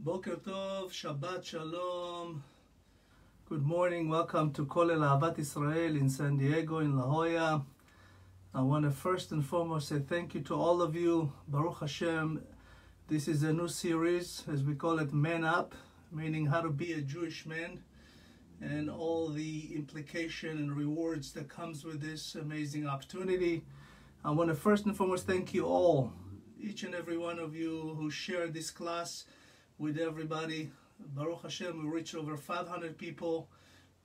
Boker Tov, Shabbat Shalom. Good morning. Welcome to Kolel Ahavat Israel in San Diego, in La Jolla. I want to first and foremost say thank you to all of you. Baruch Hashem. This is a new series, as we call it, Man Up, meaning how to be a Jewish man and all the implication and rewards that comes with this amazing opportunity. I want to first and foremost thank you all, each and every one of you who shared this class with everybody. Baruch Hashem, we reached over 500 people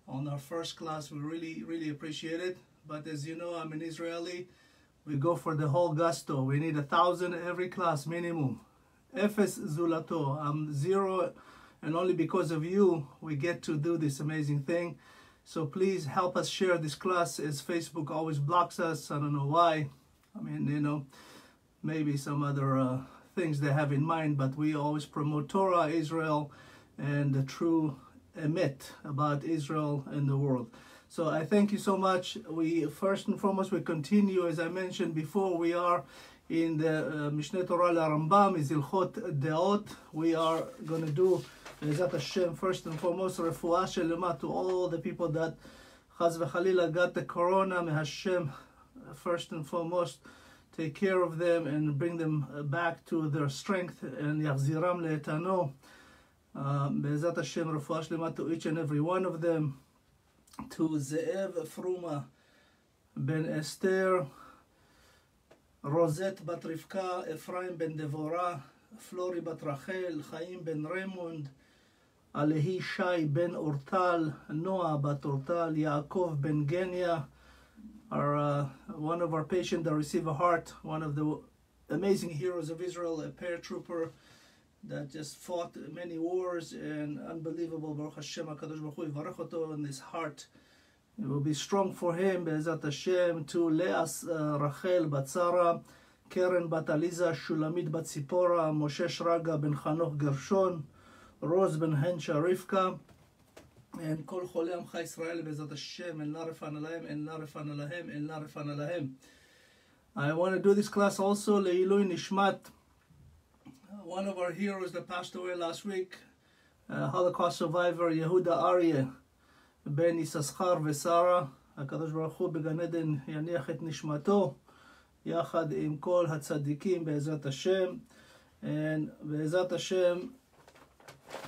on our first class. We really, really appreciate it. But as you know, I'm an Israeli. We go for the whole gusto. We need a thousand every class minimum. Efes zulato. I'm zero, and only because of you we get to do this amazing thing. So please help us share this class as Facebook always blocks us. I don't know why. I mean, you know, maybe some other uh, things they have in mind, but we always promote Torah, Israel, and the true emet about Israel and the world. So I thank you so much. We first and foremost we continue, as I mentioned before, we are in the uh, Mishneh Torah Rambam, is Ilchot Deot. We are going to do Bezat Hashem first and foremost refuah shelema to all the people that Chaz v'Chalila got the Corona. May Hashem first and foremost take care of them and bring them back to their strength and yachziram le'etano. Uh, Be'ezat Hashem, refuah shlema to each and every one of them. To Ze'ev Fruma ben Esther, Rosette bat Rivka, Ephraim ben Devorah, Flori bat Rachel, Chaim ben Raymond, Alehi Shai ben Ortal, Noah bat Ortal, Yaakov ben Genia, our uh, one of our patients that received a heart, one of the amazing heroes of Israel, a paratrooper that just fought many wars and unbelievable. Baruch Hashem HaKadosh Baruch Hu in his heart. It will be strong for him, Be'ezat Hashem, to Leas uh, Rachel Batzara, Karen Bataliza Shulamit Bat Zipora, Moshe Shraga Ben Chanoch Gershon, Rose Ben Hensha Rivka, and כל חולי עמך ישראל בעזרת השם, אל נא רפאנה להם, אל נא רפאנה להם, אל נא רפאנה להם. I want to do this class also לעילוי נשמת one of our heroes that passed away last week, uh, Holocaust survivor Yehuda Aryeh, בן יששכר ושרה, הקדוש ברוך הוא בגן עדן יניח את נשמתו, יחד עם כל הצדיקים בעזרת השם. And בעזרת השם,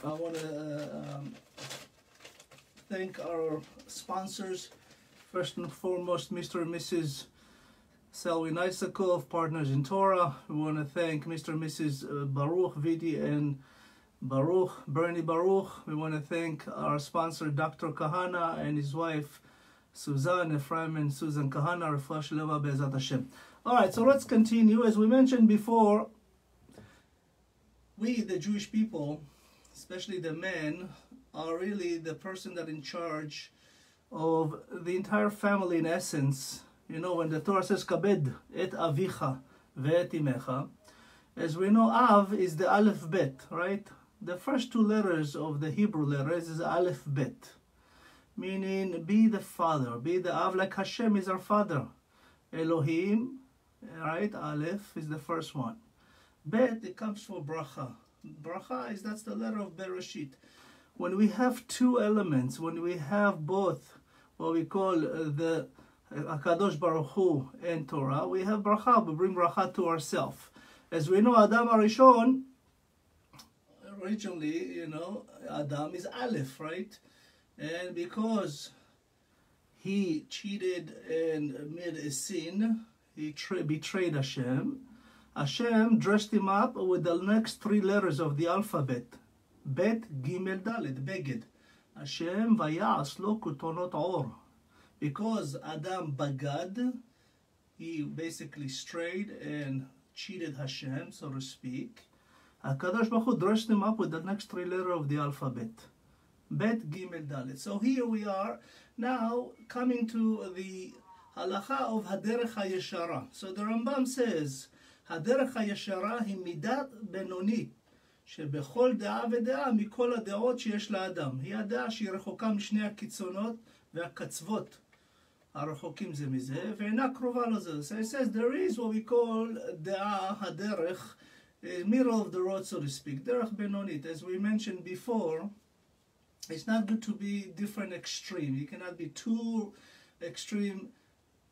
I want to uh, um, thank our sponsors. First and foremost, Mr. and Mrs. Selwyn Isakov, Partners in Torah. We want to thank Mr. and Mrs. uh, Baruch, Vidi, and Baruch, Bernie Baruch. We want to thank our sponsor, Dr. Kahana, and his wife, Suzanne, Ephraim, and Susan Kahana, Refuah Shlema Be'ezat Hashem. All right, so let's continue. As we mentioned before, we, the Jewish people, especially the men, are really the person that in charge of the entire family in essence. You know, when the Torah says, Kabed et avicha ve'et imecha, as we know, Av is the Aleph Bet, right? The first two letters of the Hebrew letters is Aleph Bet, meaning be the father, be the Av, like Hashem is our father. Elohim, right? Aleph is the first one. Bet, it comes for bracha. Bracha is that's the letter of Bereshit. When we have two elements, when we have both what we call uh, the Akadosh Baruch Hu and Torah, we have bracha. We bring bracha to ourselves. As we know, Adam Arishon, originally, you know, Adam is Aleph, right? And because he cheated and made a sin, he tra- betrayed Hashem. Hashem dressed him up with the next three letters of the alphabet. Bet, Gimel, Dalet, Beged. Hashem vayas lo kutonot or. Because Adam bagad, he basically strayed and cheated Hashem, so to speak. HaKadosh Baruch Hu dressed him up with the next three letters of the alphabet. Bet, Gimel, Dalet. So here we are now coming to the halacha of Haderech HaYeshara. So the Rambam says, הדרך הישרה היא מידת בינונית שבכל דעה ודעה מכל הדעות שיש לאדם. היא הדעה שהיא רחוקה משני הקיצונות והקצוות הרחוקים זה מזה, ואינה קרובה לזה. So it says there is what we call דעה, הדרך, middle of the road, so to speak. Derech Benonit, as we mentioned before, it's not good to be different extreme. You cannot be too extreme.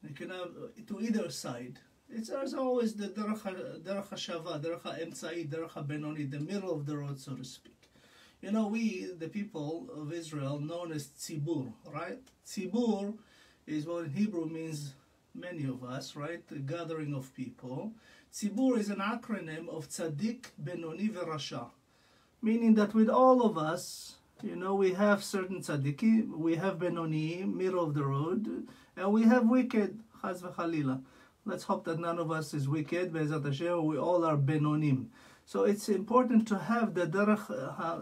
You cannot to either side. It's there's always the derech hashava, derech emtzai, derech benoni, the middle of the road, so to speak. You know, we, the people of Israel, known as tzibur, right? Tzibur is what in Hebrew means many of us, right? A gathering of people. Tzibur is an acronym of tzaddik, benoni, verasha, meaning that with all of us, you know, we have certain tzaddikim, we have benoni, middle of the road, and we have wicked, chaz v'chalila. Let's hope that none of us is wicked, Be'ezat Hashem, we all are benonim. So it's important to have the derech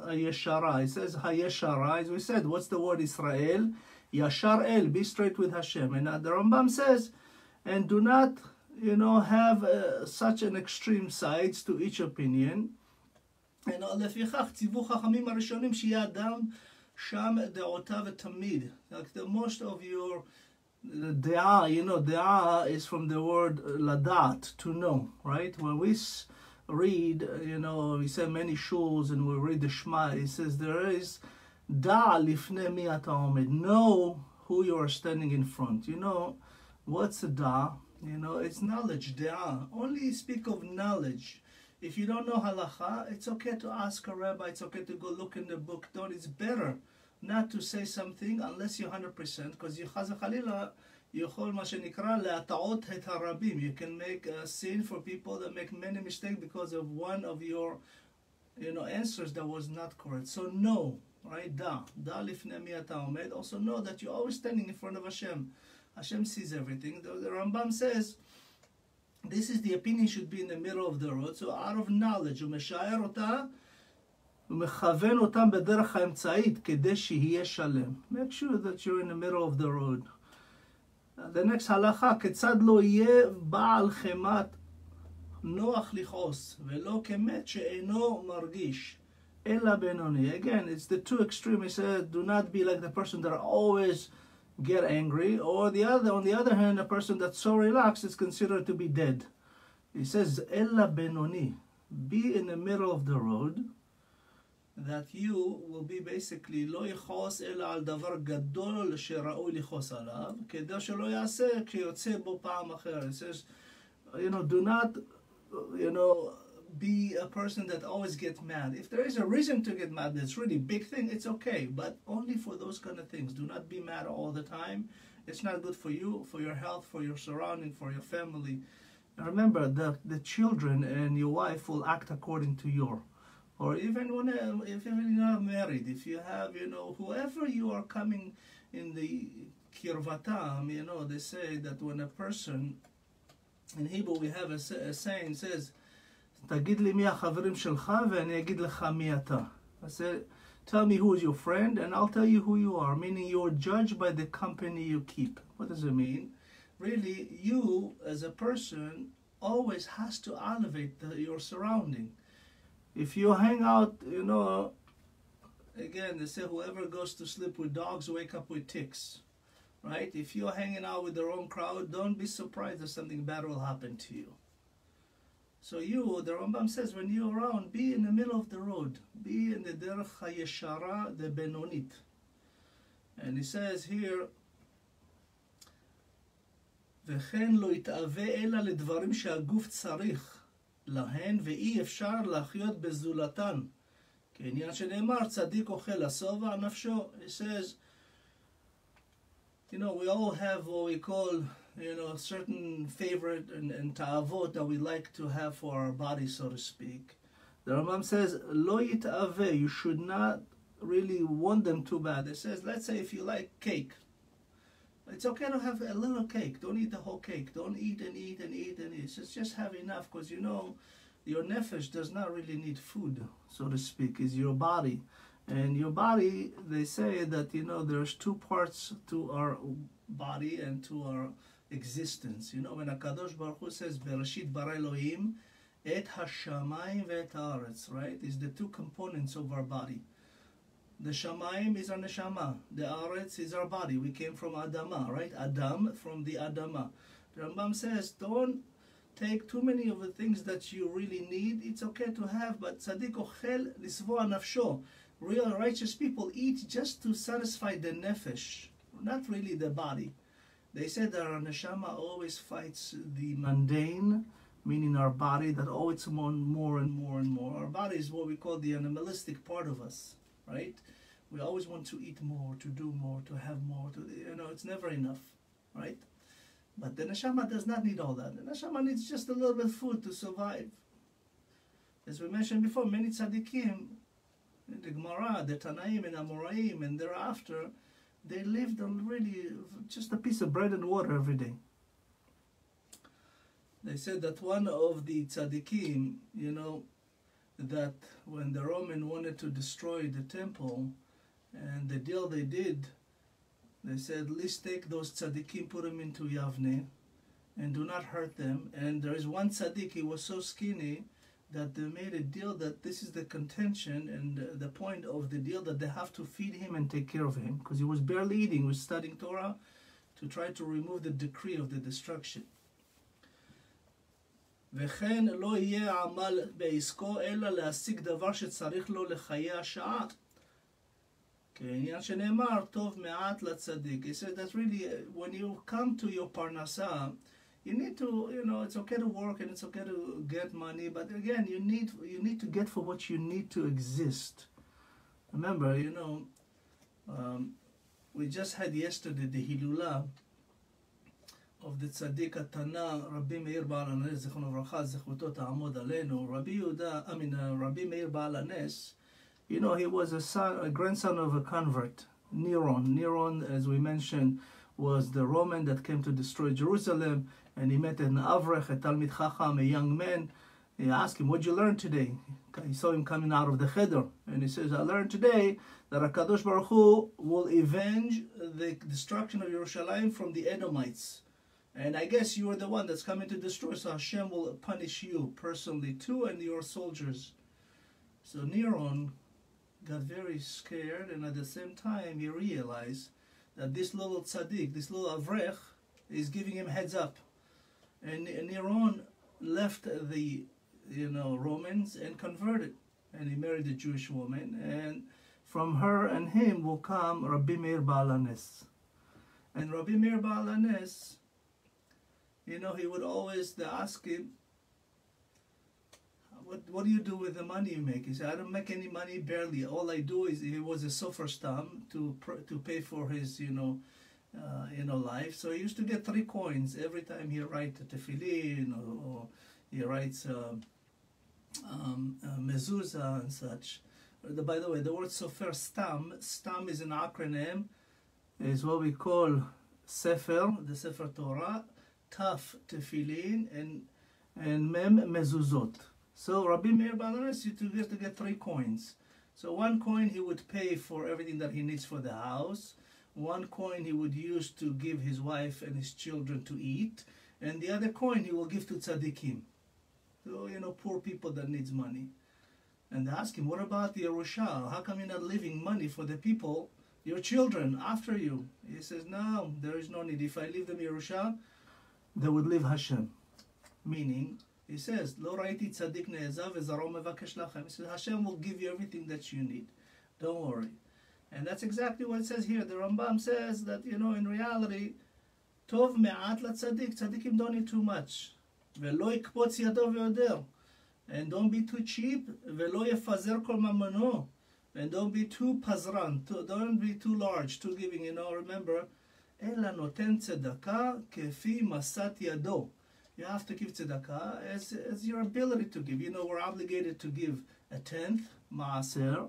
yeshara. It says hayeshara. As we said, what's the word Israel? Yashar el, be straight with Hashem. And the Rambam says, and do not, you know, have uh, such an extreme sides to each opinion. לפיכך ציוו חכמים הראשונים שיהיה אדם שם דעותיו תמיד. Like the most of your da, you know, da is from the word ladat, to know, right? When we read, you know, we say many shuls and we read the Shema, it says there is da lifne mi omid, know who you are standing in front. You know, what's a da? You know, it's knowledge, Da Only speak of knowledge. If you don't know halacha, it's okay to ask a rabbi, it's okay to go look in the book, Don't. it's better not to say something unless you're 100%, because you חס וחלילה יכול מה שנקרא להטעות את הרבים. You can make a sin for people that make many mistakes because of one of your you know, answers that was not correct. So no, right? Da. Da לפני מי אתה עומד. Also know that you're always standing in front of Hashem. Hashem sees everything. The, the Rambam says, this is the opinion should be in the middle of the road. So out of knowledge, הוא משער אותה ומכוון אותם בדרך האמצעית כדי שיהיה שלם. Make sure that you're in the middle of the road. The next הלכה, כיצד לא יהיה בעל חמת נוח לכעוס, ולא כמת שאינו מרגיש, אלא בינוני. Again, it's the two extremes. He said, do not be like the person that always get angry, or the other, on the other hand, a person that's so relaxed is considered to be dead. He says, Ella benoni, be in the middle of the road, that you will be basically לא יכעוס אלא על דבר גדול שראוי לכעוס עליו, כדי שלא יעשה כשיוצא בו פעם אחרת. It says, you know, do not, you know, be a person that always gets mad. If there is a reason to get mad that's really big thing, it's okay, but only for those kind of things. Do not be mad all the time. It's not good for you, for your health, for your surrounding, for your family. And remember, the, the children and your wife will act according to your. or even when uh, if even you are married, if you have you know whoever you are coming in the kirvatam, you know they say that when a person in Hebrew we have a, a saying says, "Tagid li mi ha'chaverim shelcha ve'ani agid lecha mi ata." I "Tell me who is your friend, and I'll tell you who you are." Meaning you are judged by the company you keep. What does it mean? Really, you as a person always has to elevate the, your surrounding If you hang out, you know, again, they say whoever goes to sleep with dogs wake up with ticks, right? If you're hanging out with the wrong crowd, don't be surprised if something bad will happen to you. So you, the Rambam says, when you're around, be in the middle of the road. Be in the derech hayeshara, the benonit. And he says here, וכן לא יתאווה אלא לדברים שהגוף צריך להן, ואי אפשר לחיות בזולתן. כעניין שנאמר, צדיק אוכל השובע נפשו. He says, you know, we all have what we call, you know, certain favorite and, and ta'avot that we like to have for our body, so to speak. The Rambam says, lo yit'ave, you should not really want them too bad. It says, let's say if you like cake, it's okay to have a little cake. Don't eat the whole cake. Don't eat and eat and eat and eat. Just, just have enough because you know your nefesh does not really need food, so to speak, is your body. And your body, they say that, you know, there's two parts to our body and to our existence. You know, when HaKadosh Baruch Hu says, Bereshit bara Elohim, et hashamayim ve'et haaretz, right? Is the two components of our body. The shamayim is our neshama. The aretz is our body. We came from Adama, right? Adam, from the Adama. The Rambam says, don't take too many of the things that you really need. It's okay to have, but tzaddik ochel lisvoa nafsho. Real righteous people eat just to satisfy the nefesh, not really the body. They said that our neshama always fights the mundane, meaning our body, that oh, always want more and more and more. Our body is what we call the animalistic part of us, right? We always want to eat more, to do more, to have more. To you know, it's never enough, right? But the neshama does not need all that. The neshama needs just a little bit of food to survive. As we mentioned before, many tzaddikim, the Gemara, the Tanaim and Amoraim, and thereafter, they lived on really just a piece of bread and water every day. They said that one of the tzaddikim, you know, that when the Roman wanted to destroy the temple, and the deal they did, they said, let's take those tzaddikim, put them into Yavne, and do not hurt them. And there is one tzaddik, he was so skinny that they made a deal that this is the contention and the point of the deal that they have to feed him and take care of him because he was barely eating, he was studying Torah to try to remove the decree of the destruction. וכן לא יהיה עמל בעסקו אלא להשיג דבר שצריך לו לחיי השעה. כעניין שנאמר, טוב מעט לצדיק. He said that really, when you come to your parnasa, you need to, you know, it's okay to work and it's okay to get money, but again, you need you need to get for what you need to exist. Remember, you know, um, we just had yesterday the Hilula of the tzaddik Atana, Rabbi Meir Baal Anes, Zechon Avracha, Zechuto Ta'amod Aleinu, Rabbi Yehuda, I mean uh, Rabbi Meir Baal Anes, you know, he was a son, a grandson of a convert, Neron. Neron, as we mentioned, was the Roman that came to destroy Jerusalem, and he met an Avrech, a Talmid Chacham, a young man. He asked him, "What you learn today? He saw him coming out of the cheder, and he says, I learned today that HaKadosh Baruch Hu will avenge the destruction of Jerusalem from the Edomites. And I guess you are the one that's coming to destroy, so Hashem will punish you personally too and your soldiers. So Neron got very scared, and at the same time, he realized that this little tzaddik, this little avrech, is giving him heads up. And Neron left the, you know, Romans and converted, and he married a Jewish woman, and from her and him will come Rabbi Meir Baal Hanes. And Rabbi Meir Baal Hanes, you know, he would always ask him, what, what do you do with the money you make? He said, I don't make any money, barely. All I do is, he was a sofer stam to, to pay for his, you know, uh, you know, life. So he used to get three coins every time he writes a tefillin or, or he writes uh, um, uh, mezuzah and such. The, by the way, the word sofer stam, stam is an acronym, is what we call sefer, the sefer Torah, taf tefillin, and and mem mezuzot. So Rabbi Meir Hanes used to get to get three coins. So one coin he would pay for everything that he needs for the house. One coin he would use to give his wife and his children to eat, and the other coin he will give to tzaddikim, so you know poor people that needs money. And they ask him, what about the Yerusha? How come you're not leaving money for the people, your children, after you? He says, no, there is no need. If I leave them Yerusha, they would leave Hashem. Meaning, he says, Lo vezaro mevakesh lachem. He says, Hashem will give you everything that you need. Don't worry. And that's exactly what it says here. The Rambam says that, you know, in reality, tov me'at la tzaddik. Tzaddikim don't need too much. Ve'lo ikpotz yado ve'oder. And don't be too cheap. Ve'lo yefazer kol mamono. And don't be too pazran. Don't be too large, too giving. You know, remember, אלא נותן צדקה כפי מסת ידו. You have to give tzedakah as, as your ability to give. You know, we're obligated to give a tenth, maaser,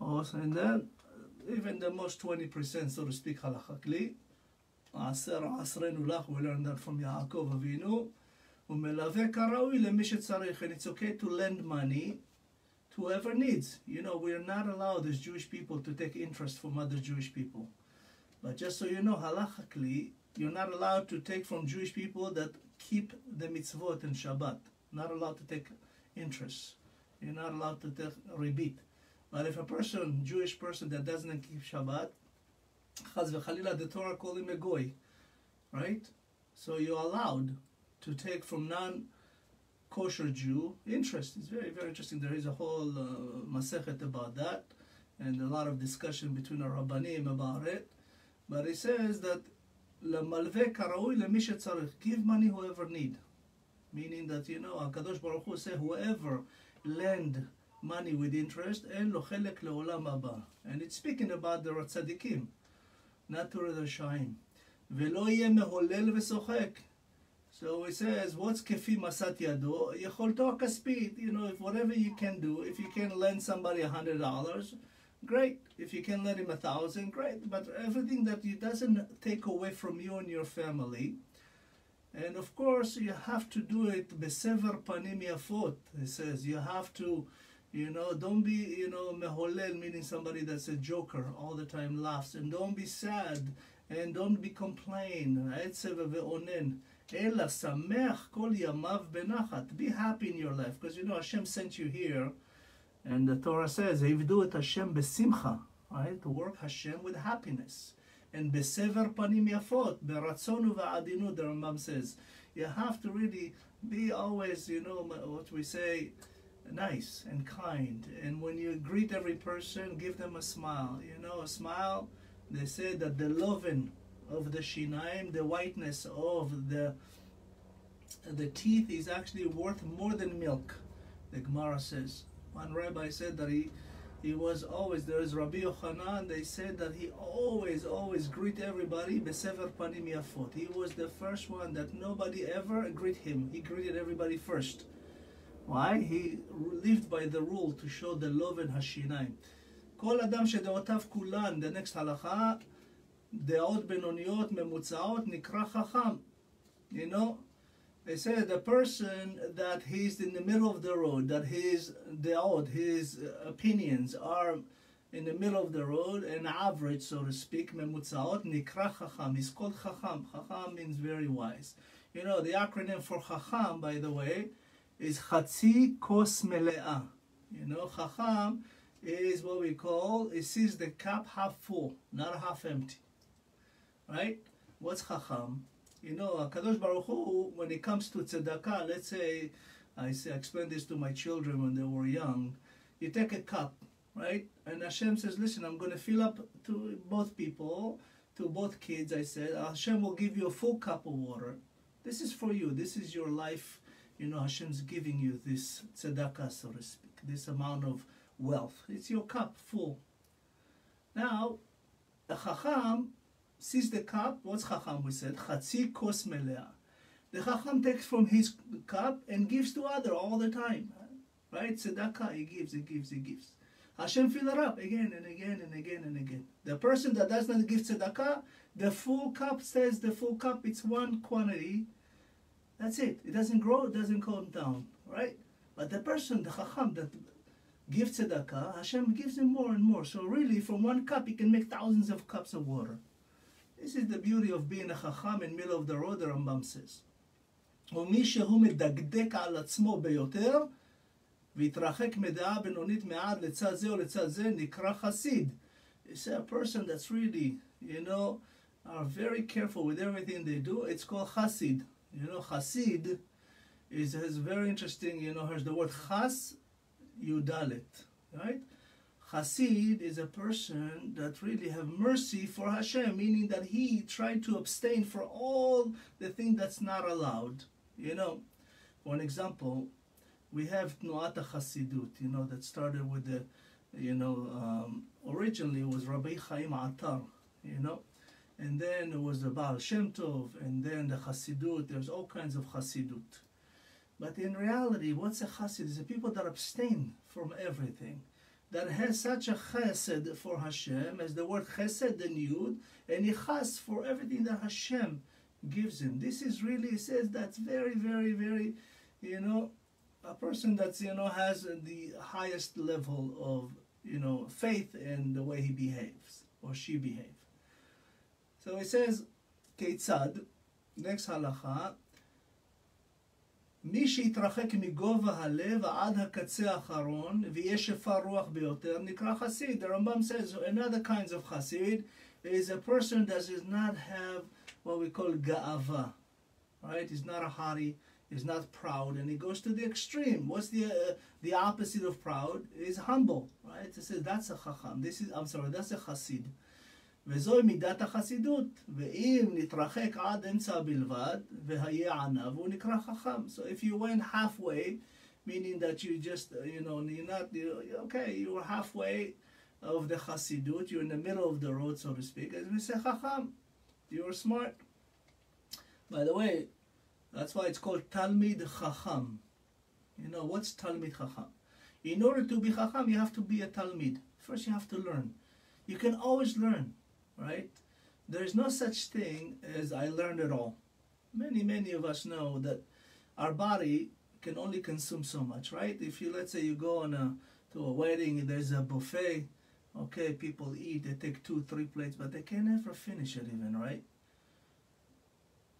also, and then even the most 20%, so to speak, halachakli. maaser asrenu lach, we learned that from Yaakov Avinu. ומלווה כראוי למי שצריך, and it's okay to lend money to whoever needs. You know, we're not allowed as Jewish people to take interest from other Jewish people. But just so you know, halachically, you're not allowed to take from Jewish people that keep the mitzvot and Shabbat. Not allowed to take interest. You're not allowed to take ribit. But if a person, Jewish person that doesn't keep Shabbat, chaz v'chalila, the Torah call him a goy, right? So you're allowed to take from non kosher Jew. Interest It's very, very interesting. There is a whole uh, masechet about that, and a lot of discussion between our rabbanim about it. But it says that למלווה כראוי למי שצריך. Give money whoever need. Meaning that, you know, הקדוש ברוך הוא say whoever lend money with interest, אין לו חלק לעולם הבא. And it's speaking about the צדיקים, not to the רשעים. ולא יהיה מהולל ושוחק. So it says, what's כפי משאת ידו? יכולתו הכספית. You know, if whatever you can do, if you can lend somebody a hundred dollars, great. If you can lend him a thousand, great. But everything that he doesn't take away from you and your family. And of course, you have to do it besever panim yafot. He says you have to, you know, don't be, you know, meholel, meaning somebody that's a joker all the time, laughs, and don't be sad, and don't be complain. Ella samech kol yamav benachat. Be happy in your life, because you know Hashem sent you here and the Torah says, do it Hashem besimcha, right? To work Hashem with happiness. And besever panim yafot, beratzon u'va'adinu, the Rambam says. You have to really be always, you know, what we say, nice and kind. And when you greet every person, give them a smile. You know, a smile, they say that the loving of the shinaim, the whiteness of the the teeth is actually worth more than milk, the Gemara says. One rabbi said that he he was always there is Rabbi Yochanan. They said that he always always greet everybody besever panim yafot. He was the first one that nobody ever greet him. He greeted everybody first. Why? He lived by the rule to show the love and השיניים. כל אדם שדעותיו כולן, the next הלכה, דעות בינוניות ממוצעות נקרא חכם. You know, they say the person that he's in the middle of the road, that his deot, his uh, opinions are in the middle of the road, an average, so to speak, memutzaot, nikra chacham. He's called chacham. Chacham means very wise. You know, the acronym for chacham, by the way, is chatzi kos. You know, chacham is what we call, it sees the cup half full, not half empty. Right? What's chacham? You know, uh, Kadosh Baruch Hu, when it comes to tzedakah, let's say, I, say, I explained this to my children when they were young. You take a cup, right? And Hashem says, listen, I'm going to fill up to both people, to both kids, I said. Hashem will give you a full cup of water. This is for you. This is your life. You know, Hashem's giving you this tzedakah, so to speak, this amount of wealth. It's your cup full. Now, a chacham sees the cup, what's Chacham we said? Chatzi kos melea. The Chacham takes from his cup and gives to other all the time. Right? Tzedakah, he gives, he gives, he gives. Hashem fill it up again and again and again and again. The person that does not give tzedakah, the full cup says the full cup, it's one quantity. That's it. It doesn't grow, it doesn't come down. Right? But the person, the Chacham that gives tzedakah, Hashem gives him more and more. So really, from one cup, he can make thousands of cups of water. This is the beauty of being a chacham in middle of the road, the Rambam says. ומי שהוא מדקדק על עצמו ביותר, והתרחק מדעה בינונית מעט לצד זה או לצד זה, נקרא חסיד. It's a person that's really, you know, are very careful with everything they do. It's called chasid. You know, chasid is, is very interesting, you know, here's the word chas yudalet, right? Hasid is a person that really have mercy for Hashem, meaning that he tried to abstain for all the thing that's not allowed. You know, for an example, we have Tnuata Hasidut, you know, that started with the, you know, um, originally it was Rabbi Chaim Atar, you know, and then it was the Baal Shem Tov, and then the Hasidut, there's all kinds of Hasidut. But in reality, what's a Hasid? It's the people that abstain from everything that has such a chesed for Hashem as the word chesed and yud, and he has for everything that Hashem gives him. This is really, he says, that's very, very, very, you know, a person that's, you know, has the highest level of, you know, faith in the way he behaves or she behaves. So he says, Keitzad, next halacha, מי שיתרחק מגובה הלב עד הקצה האחרון ויהיה שפר רוח ביותר נקרא חסיד. The Rambam says another kinds of חסיד is a person that does not have what we call גאווה. Right? He's not a haughty, He's not proud, and he goes to the extreme. What's the uh, the opposite of proud? Is humble, right? It says that's a chacham. This is I'm sorry, that's a chassid. וזוהי מידת החסידות, ואם נתרחק עד אמצע בלבד, והיה עניו, הוא נקרא חכם. So if you went halfway, meaning that you just, you know, you're not, you okay, you're halfway of the Hasidut, you're in the middle of the road, so to speak, as we say, Chacham, you're smart. By the way, that's why it's called Talmid Chacham. You know, what's Talmid Chacham? In order to be Chacham, you have to be a Talmid. First, you have to learn. You can always learn, right? There's no such thing as I learned it all. Many, many of us know that our body can only consume so much, right? If you, let's say, you go on a to a wedding, there's a buffet, okay, people eat, they take two, three plates, but they can never finish it even, right?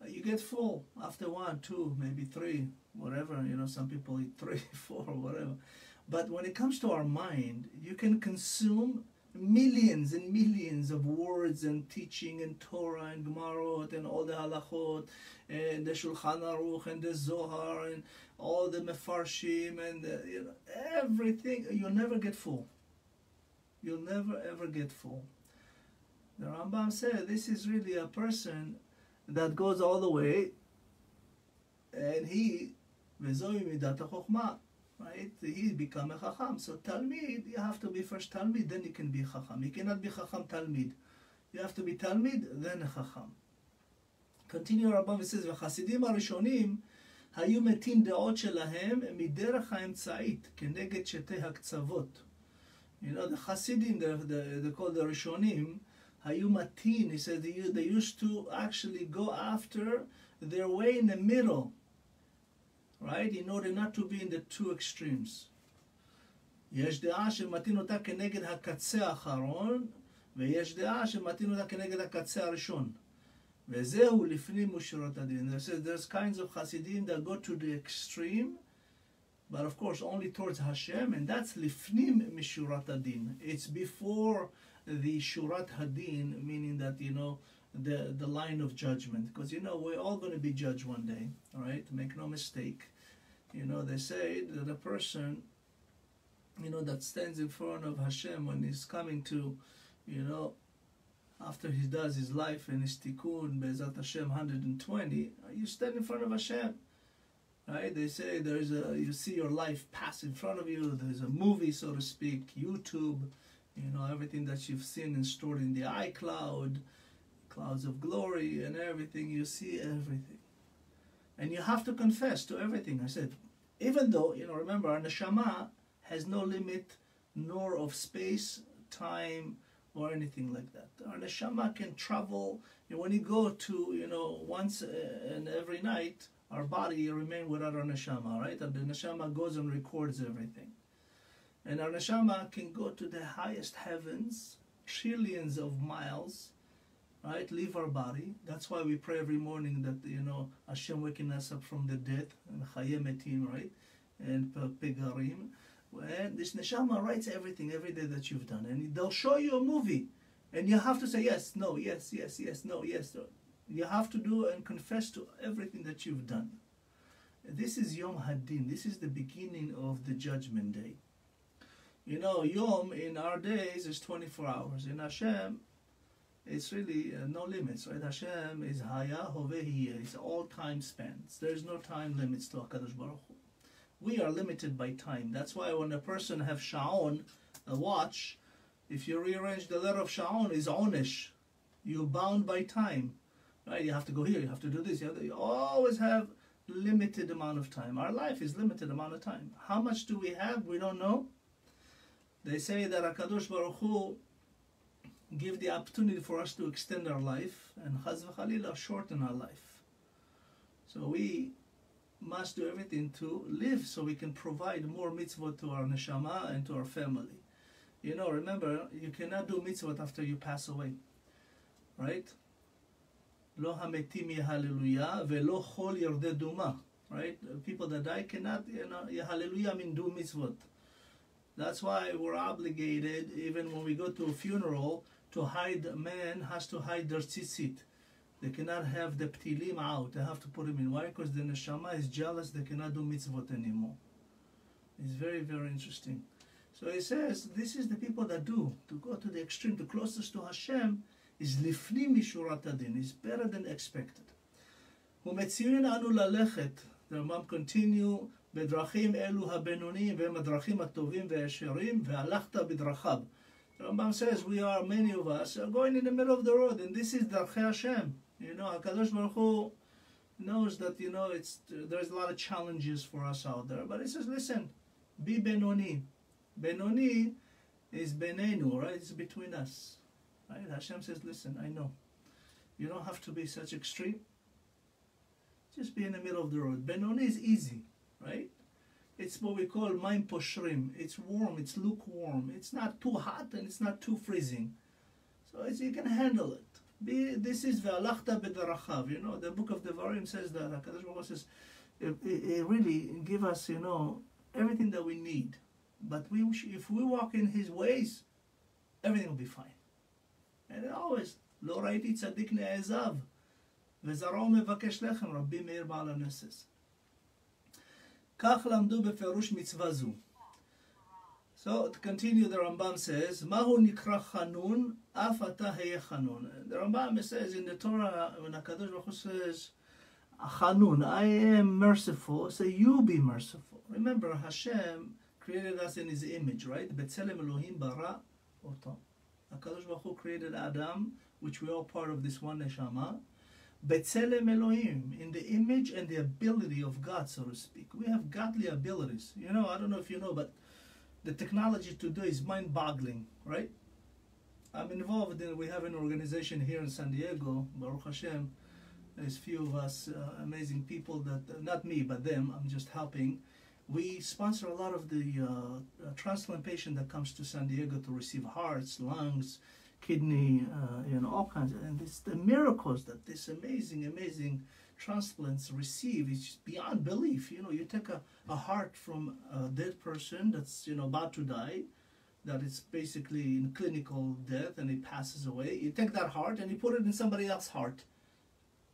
You get full after one, two, maybe three, whatever, you know, some people eat three, four, whatever. But when it comes to our mind, you can consume millions and millions of words and teaching and Torah and Gemarot and all the halachot and the Shulchan Aruch and the Zohar and all the Mefarshim and the, you know, everything. You'll never get full. You'll never ever get full. The Rambam said this is really a person that goes all the way and he right? He become a chacham. So talmid, you have to be first talmid, then you can be chacham. You cannot be chacham talmid. You have to be talmid, then a chacham. Continue הרמב"ם וסייס, והחסידים הראשונים היו מתים דעות שלהם מדרך האמצעית כנגד שתי הקצוות. You know, the Hasidim, the, the, they call the Rishonim, היו מתים, he said they, they used to actually go after their way in the middle right? In order not to be in the two extremes. יש דעה שמתאים אותה כנגד הקצה האחרון, ויש דעה שמתאים אותה כנגד הקצה הראשון. וזהו לפנים משורת הדין. There's kinds of Hasidim that go to the extreme, but of course only towards Hashem, and that's לפנים משורת הדין. It's before the shurat hadin, meaning that, you know, the, the line of judgment. Because, you know, we're all going to be judged one day, all right? Make no mistake. You know, they say that a person, you know, that stands in front of Hashem when he's coming to, you know, after he does his life and his tikkun, Bezat Hashem 120, you stand in front of Hashem. Right? They say there's a, you see your life pass in front of you, there's a movie, so to speak, YouTube, you know, everything that you've seen and stored in the iCloud, clouds of glory and everything, you see everything. And you have to confess to everything. I said, even though, you know, remember, our neshama has no limit nor of space, time, or anything like that. Our neshama can travel. And when you go to, you know, once uh, and every night, our body remain without our neshama, right? And the neshama goes and records everything. And our neshama can go to the highest heavens, trillions of miles, right? Leave our body. That's why we pray every morning that you know Hashem waking us up from the dead and Chayemetim, right? And Pegarim. And this neshama writes everything every day that you've done, and they'll show you a movie, and you have to say yes, no, yes, yes, yes, no, yes. You have to do and confess to everything that you've done. This is Yom Hadin. This is the beginning of the judgment day. You know, Yom in our days is 24 hours. In Hashem, it's really uh, no limits, right? Hashem is Haya Hovehiya. It's all time spans. There's no time limits to Hakadosh Baruch Hu. We are limited by time. That's why when a person have Sha'on, a watch, if you rearrange the letter of Sha'on, is Onish. You're bound by time, right? You have to go here. You have to do this. You, have to, you always have limited amount of time. Our life is limited amount of time. How much do we have? We don't know. They say that Hakadosh Baruch Hu give the opportunity for us to extend our life and Chaz v'chalila uh, shorten our life. So we must do everything to live so we can provide more mitzvot to our neshama and to our family. You know, remember, you cannot do mitzvot after you pass away. Right? Lo hametim hallelujah velo chol yerde duma. Right? People that die cannot, you know, hallelujah mean do mitzvot. That's why we're obligated, even when we go to a funeral, to hide, man has to hide their tzitzit. They cannot have the ptilim out. They have to put them in. Why? Because the neshama is jealous. They cannot do mitzvot anymore. It's very, very interesting. So he says, this is the people that do. To go to the extreme, the closest to Hashem, is lifnim mishurat adin. Is better than expected. ומציון אנו ללכת, the Rambam continue, בדרכים אלו הבינוניים והם הדרכים הטובים והישרים, והלכת בדרכיו. Rambam says we are, many of us, are going in the middle of the road, and this is Darchei Hashem. You know, HaKadosh Baruch Hu knows that, you know, it's there's a lot of challenges for us out there. But he says, listen, be Benoni. Benoni is Benenu, right? It's between us. Right? Hashem says, listen, I know. You don't have to be such extreme. Just be in the middle of the road. Benoni is easy, right? It's what we call maim poshrim. It's warm, it's lukewarm. It's not too hot and it's not too freezing. So it's, you can handle it. Be, this is ve'alachta b'darachav. You know, the book of Devarim says that HaKadosh Baruch says, it, it, it really give us, you know, everything that we need. But we, if we walk in His ways, everything will be fine. And always, לא ראיתי צדיק נעזב, וזרעו מבקש לחם, רבי מאיר בעל הנסס. כך למדו בפירוש מצווה זו. So to continue, the Rambam says, Mahu nikra chanun, af ata heye chanun. The Rambam says in the Torah, when HaKadosh Baruch Hu says, chanun, I am merciful, say you be merciful. Remember, Hashem created us in His image, right? Betzelem Elohim bara otam. HaKadosh Baruch Hu created Adam, which we are part of this one neshama. Betzelem Elohim, in the image and the ability of God, so to speak. We have godly abilities. You know, I don't know if you know, but the technology today is mind-boggling, right? I'm involved in, we have an organization here in San Diego, Baruch Hashem. There's few of us uh, amazing people that, uh, not me, but them, I'm just helping. We sponsor a lot of the uh transplant patient that comes to San Diego to receive hearts, lungs, kidney, uh, you know, all kinds of, and it's the miracles that this amazing, amazing transplants receive is beyond belief. You know, you take a, a heart from a dead person that's, you know, about to die, that is basically in clinical death and it passes away. You take that heart and you put it in somebody else's heart.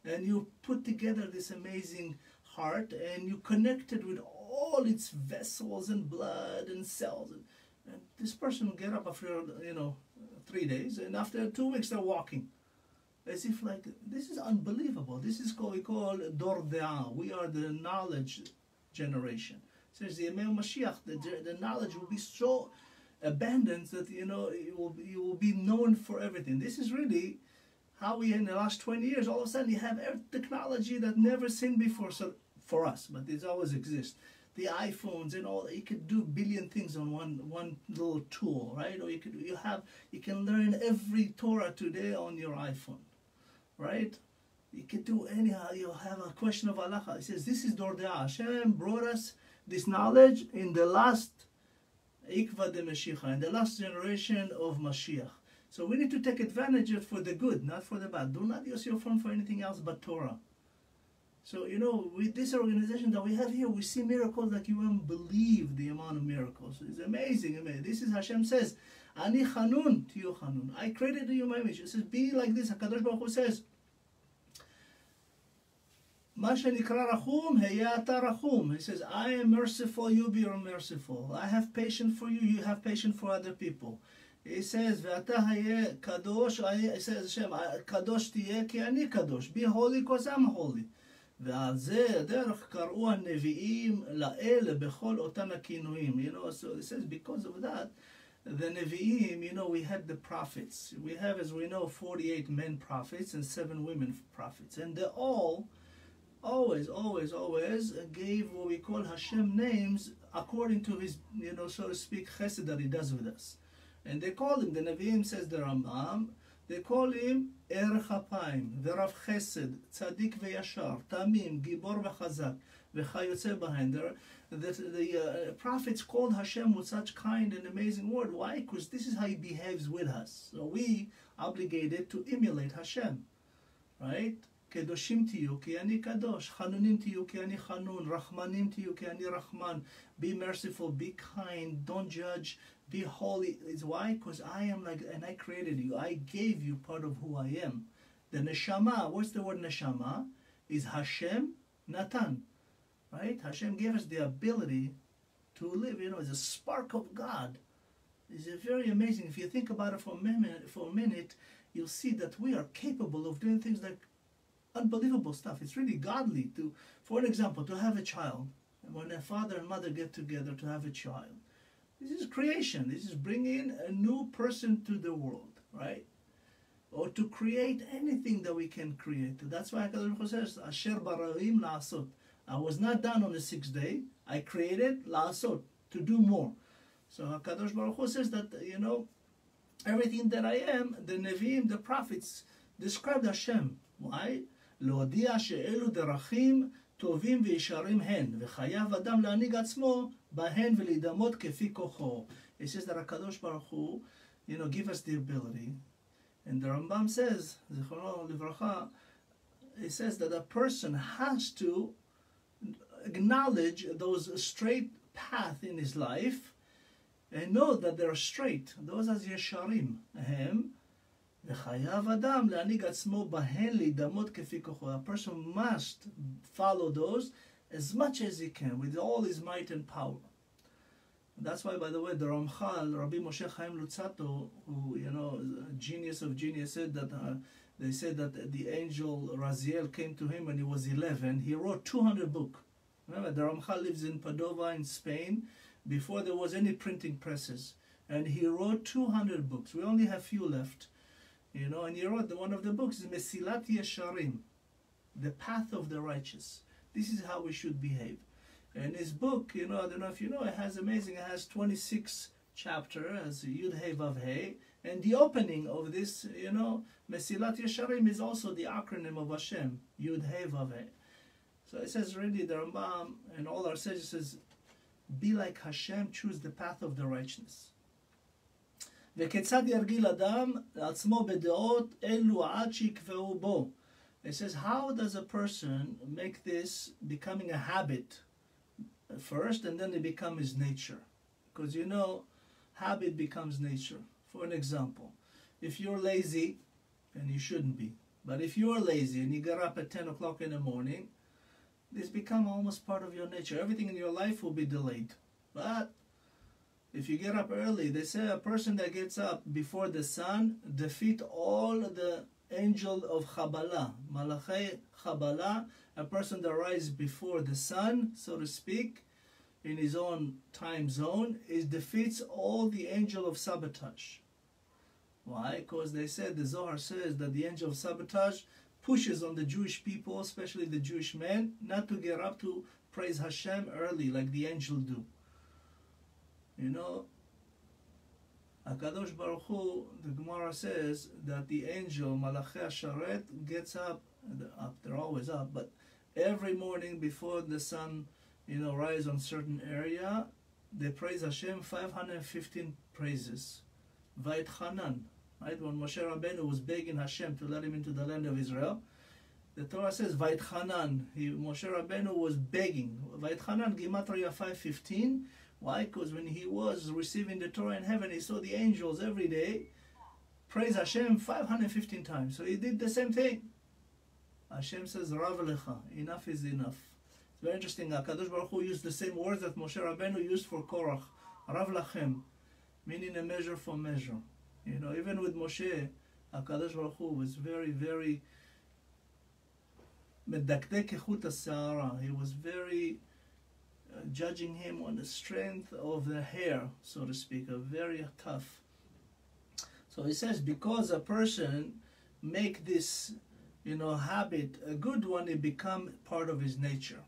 And you put together this amazing heart and you connect it with all its vessels and blood and cells. And, and this person will get up after, you know, three days and after two weeks they're walking as if like this is unbelievable. This is what we call dor de'ah. We are the knowledge generation. Says the Yemei Mashiach, the, the knowledge will be so abundant that you know it will be, will be known for everything. This is really how we in the last 20 years all of a sudden you have technology that never seen before so for us but it always exists the iPhones and all you could do billion things on one one little tool right or you could you have you can learn every Torah today on your iPhone right? You can do anyhow. You have a question of halacha. He says this is Dordeah. Hashem brought us this knowledge in the last Ikva de Mashiach, in the last generation of Mashiach. So we need to take advantage of for the good, not for the bad. Do not use your phone for anything else but Torah. So you know, with this organization that we have here, we see miracles like you won't believe the amount of miracles. It's amazing. amazing. This is Hashem says, "Ani Chanun to you Chanun." I created you my image. It says, "Be like this." Hakadosh Baruch Hu says, מה שנקרא רחום, היה אתה רחום. He says, I am merciful, you be merciful. I have patience for you, you have patience for other people. He says, ואתה היה קדוש, he says, השם, קדוש תהיה כי אני קדוש. Be holy because I'm holy. ועל זה הדרך קראו הנביאים לאלה בכל אותם הכינויים. You know, so he says, because of that, the Nevi'im, you know, we had the prophets. We have, as we know, 48 men prophets and 7 women prophets. And they all always, always, always gave what we call Hashem names according to his, you know, so to speak, chesed that he does with us. And they call him, the Nevi'im says the Rambam, they call him Er Chapayim, Verav Chesed, Tzadik Veyashar, Tamim, Gibor Vechazak, Vechayotze behind there. The, the uh, prophets called Hashem with such kind and amazing word. Why? Because this is how he behaves with us. So we obligated to emulate Hashem, right? קדושים תהיו כי אני קדוש, חנונים תהיו כי אני חנון, רחמנים תהיו כי אני רחמן. Be merciful, be kind, don't judge, be holy. Is why? Because I am like, and I created you. I gave you part of who I am. The neshama, what's the word neshama? Is Hashem Natan, right? Hashem gave us the ability to live, you know, as a spark of God. It's a very amazing. If you think about it for a minute, for a minute, you'll see that we are capable of doing things like unbelievable stuff. It's really godly to, for an example, to have a child. When a father and mother get together to have a child, this is creation. This is bringing a new person to the world, right? Or to create anything that we can create. That's why HaKadosh says, Asher baraim la'asot. I was not done on the sixth day. I created la'asot, to do more. So HaKadosh Baruch Hu says that, you know, everything that I am, the Nevi'im, the prophets, described Hashem. Why? להודיע שאלו דרכים טובים וישרים הן, וחייב אדם להנהיג עצמו בהן ולהידמות כפי כוחו. It says that HaKadosh Baruch Hu, you know, give us the ability. And the Rambam says, זיכרונו לברכה, it says that a person has to acknowledge those straight path in his life and know that they're straight. Those are ישרים הם. וחייב אדם להנהיג עצמו בהן להידמות כפי כוחו. A person must follow those as much as he can, with all his might and power. That's why, by the way, the Ramchal, Rabbi Moshe Chaim Luzzatto, who, you know, genius of genius, said that uh, they said that the angel Raziel came to him when he was 11. He wrote 200 books. Remember, the Ramchal lives in Padova in Spain before there was any printing presses. And he wrote 200 books. We only have few left. You know, and he wrote the, one of the books is Mesilat Yesharim, the path of the righteous. This is how we should behave. And his book, you know, I don't know if you know, it has amazing, it has 26 chapter as Yud Hey Vav Hey. And the opening of this, you know, Mesilat Yesharim is also the acronym of Hashem, Yud Hey Vav Hey. So it says really the Rambam and all our sages says, be like Hashem, choose the path of the righteousness. וכיצד ירגיל אדם לעצמו בדעות אלו עד שיקבעו בו. it says, how does a person make this becoming a habit first and then it become his nature? Because you know, habit becomes nature. For an example, if you're lazy, and you shouldn't be, but if you're lazy and you get up at 10 o'clock in the morning, this become almost part of your nature. Everything in your life will be delayed. But if you get up early, they say a person that gets up before the sun defeat all the angel of Chabala, Malachai Chabala, a person that rises before the sun, so to speak, in his own time zone, is defeats all the angel of sabotage. Why? Because they said the Zohar says that the angel of sabotage pushes on the Jewish people, especially the Jewish men, not to get up to praise Hashem early like the angel do. You know, Akadosh Baruch Hu, the Gemara says that the angel Malachi Sharet gets up, up, they're always up, but every morning before the sun, you know, rise on certain area, they praise Hashem 515 praises. Vait Hanan, right? When Moshe Rabbeinu was begging Hashem to let him into the land of Israel, the Torah says Vait Hanan. He, Moshe Rabbeinu was begging. Vait Hanan, Gematria 515 why? Because when he was receiving the Torah in heaven, he saw the angels every day praise Hashem 515 times. So he did the same thing. Hashem says, Rav lecha, enough is enough. It's very interesting. HaKadosh Baruch Hu used the same words that Moshe Rabbeinu used for Korach. Rav lachem, meaning a measure for measure. You know, even with Moshe, HaKadosh Baruch Hu was very, very... He was very judging him on the strength of the hair, so to speak, a very tough. So he says, because a person make this, you know, habit a good one, it become part of his nature.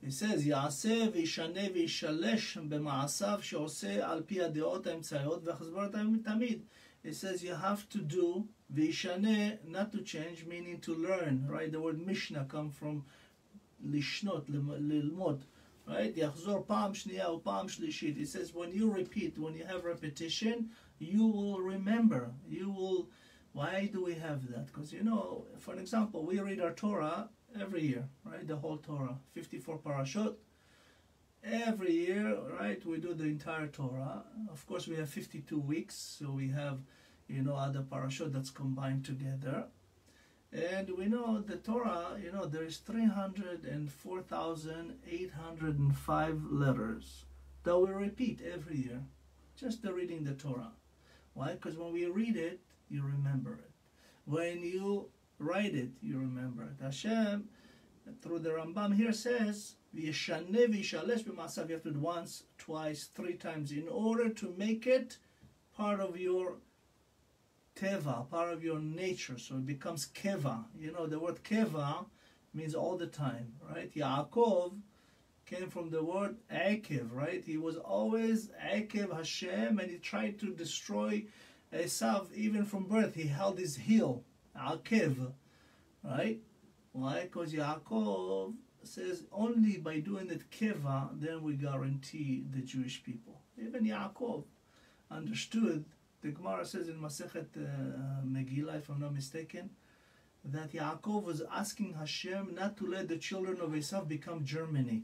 He says, יעשה וישנה וישלש במעשיו שעושה על פי הדעות האמצעיות והחזברות תמיד. It says you have to do וישנה, not to change, meaning to learn, right? The word Mishnah come from lishnot, ללמוד. right? Yachzor pam shniya upam shlishit. It says when you repeat, when you have repetition, you will remember. You will. Why do we have that? Because you know, for example, we read our Torah every year, right? The whole Torah, 54 parashot. Every year, right? We do the entire Torah. Of course, we have 52 weeks, so we have, you know, other parashot that's combined together. And we know the Torah, you know, there's 304,805 letters that we repeat every year. Just the reading the Torah. Why? Because when we read it, you remember it. When you write it, you remember it. Hashem, through the Rambam here says, V'yeshane v'yishalesh b'masav. You have to do once, twice, three times in order to make it part of your teva, part of your nature. So it becomes keva. You know, the word keva means all the time, right? Yaakov came from the word Akev, right? He was always Akev Hashem and he tried to destroy Esav even from birth. He held his heel, Akev, right? Why? Because Yaakov says only by doing that keva, then we guarantee the Jewish people. Even Yaakov understood. The Gemara says in Masechet uh, Megillah, if I'm not mistaken, that Yaakov was asking Hashem not to let the children of Esav become Germany.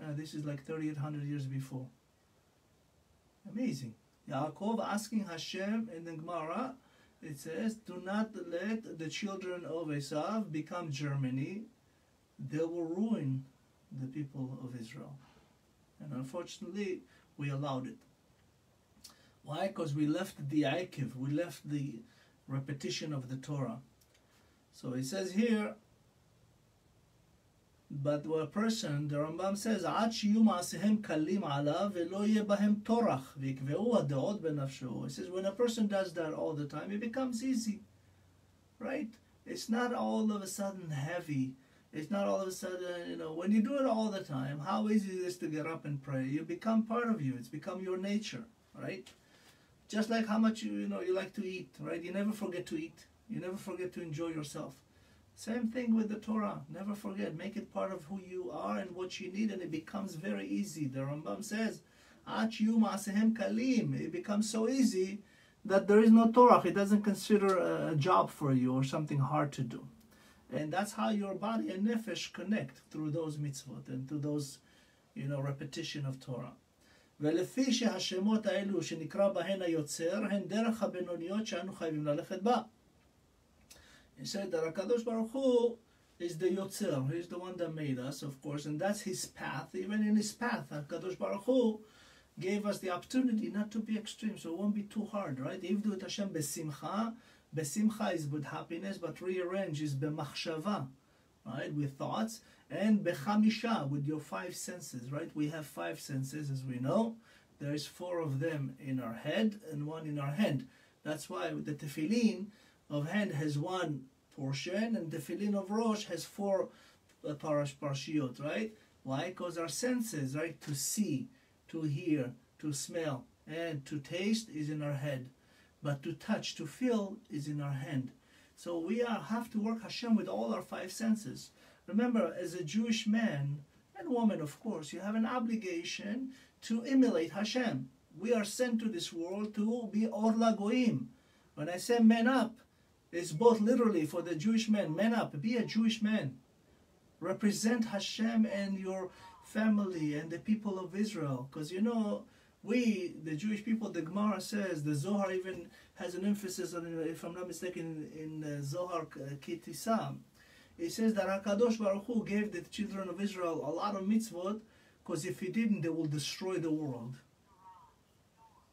Uh, this is like 3,800 years before. Amazing. Yaakov asking Hashem in the Gemara, it says, do not let the children of Esav become Germany. They will ruin the people of Israel. And unfortunately, we allowed it. Why? Because we left the Aikiv, we left the repetition of the Torah. So it says here, but a person, the Rambam says, עד שיהיו מעשיהם קלים עליו ולא יהיה בהם טורח ויקבעו הדעות בנפשו. He says, when a person does that all the time, it becomes easy. Right? It's not all of a sudden heavy. It's not all of a sudden, you know, when you do it all the time, how easy it is to get up and pray. You become part of you. It's become your nature, right? Just like how much you, you know you like to eat, right? You never forget to eat. You never forget to enjoy yourself. Same thing with the Torah. Never forget. Make it part of who you are and what you need, and it becomes very easy. The Rambam says, kalim. It becomes so easy that there is no Torah. It doesn't consider a job for you or something hard to do. And that's how your body and nefesh connect through those mitzvot and through those, you know, repetition of Torah. ולפי שהשמות האלו שנקרא בהן היוצר הן דרך הבינוניות שאנו חייבים ללכת בה. He said that HaKadosh Baruch Hu is the Yotzer. He's the one that made us, of course, and that's his path. Even in his path, HaKadosh Baruch Hu gave us the opportunity not to be extreme, so it won't be too hard, right? do it Hashem besimcha. Besimcha is with happiness, but rearrange is bemachshava, right? With thoughts. And bechamisha, with your five senses, right? We have five senses, as we know. There's four of them in our head and one in our hand. That's why the tefillin, of hand has one portion and the tefillin of Rosh has four uh, parash parshiot, right? Why? Because our senses, right, to see, to hear, to smell, and to taste is in our head. But to touch, to feel is in our hand. So we are, have to work Hashem with all our five senses. Remember, as a Jewish man and woman, of course, you have an obligation to emulate Hashem. We are sent to this world to be Or LaGoyim. When I say men up, it's both literally for the Jewish man, man up, be a Jewish man. Represent Hashem and your family and the people of Israel. Because you know, we, the Jewish people, the Gemara says, the Zohar even has an emphasis on, if I'm not mistaken, in, in uh, Zohar uh. It says that HaKadosh Baruch Hu gave the children of Israel a lot of mitzvot, because if he didn't, they will destroy the world.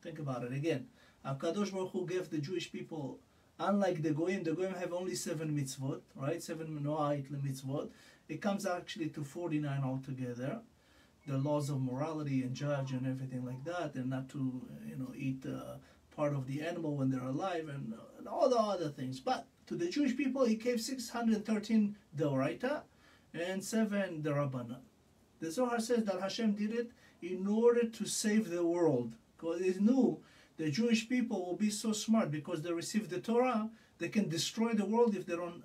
Think about it again. HaKadosh Baruch Hu gave the Jewish people Unlike the Goyim, the Goyim have only seven mitzvot, right? Seven Noahit mitzvot. It comes actually to 49 altogether. The laws of morality and judge and everything like that, and not to, you know, eat uh, part of the animal when they're alive and, and all the other things. But to the Jewish people, he gave 613 Deoraita and seven Derabanan. The Zohar says that Hashem did it in order to save the world. Because he knew the Jewish people will be so smart because they receive the Torah, they can destroy the world if they don't